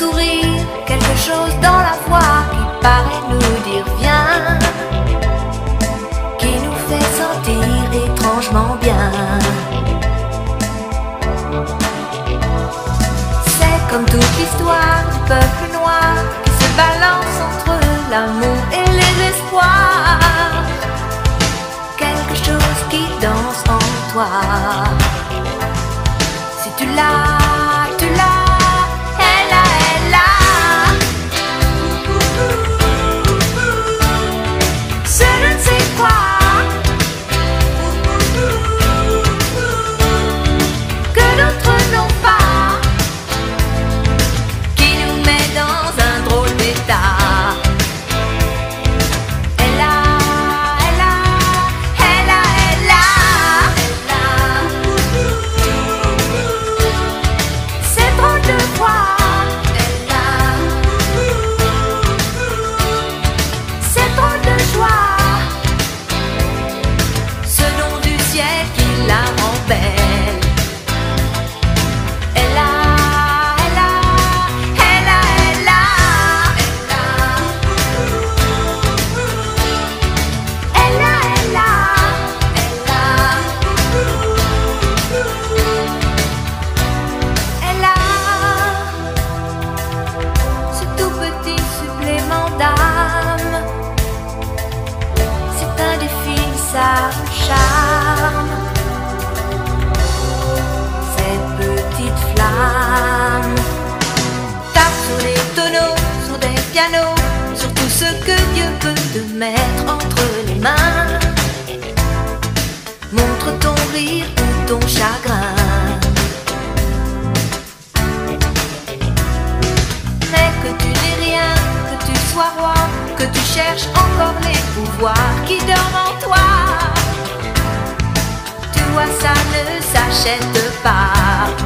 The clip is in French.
sourire, quelque chose dans la voix qui paraît nous dire viens, qui nous fait sentir étrangement bien. C'est comme toute l'histoire du peuple noir qui se balance entre l'amour et les espoirs. Quelque chose qui danse en toi. Si tu l'as, sur tout ce que Dieu peut te mettre entre les mains. Montre ton rire ou ton chagrin. Mais que tu n'es rien, que tu sois roi, que tu cherches encore les pouvoirs qui dorment en toi. Tu vois, ça ne s'achète pas.